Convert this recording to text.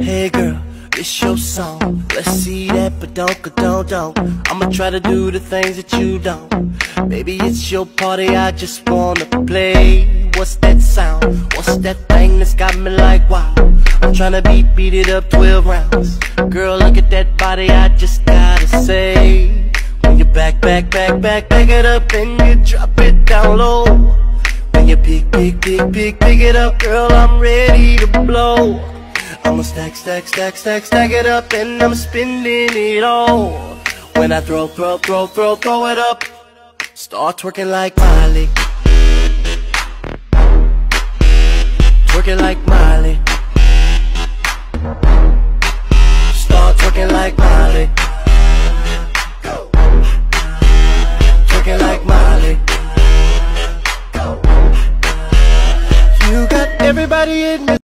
Hey girl, it's your song. Let's see that, but don't, don't, don't. I'ma try to do the things that you don't. Baby, it's your party, I just wanna play. What's that sound? What's that thing that's got me like wow? I'm tryna beat, beat it up 12 rounds. Girl, look at that body, I just gotta say. When you back, back, back, back, back it up and you drop it down low. Pick, pick, pick, pick it up, girl, I'm ready to blow. I'ma stack, stack, stack, stack, stack it up and I'm spending it all. When I throw, throw, throw, throw, throw it up, start twerking like Miley. Twerking like Miley. Start twerking like Miley. Everybody in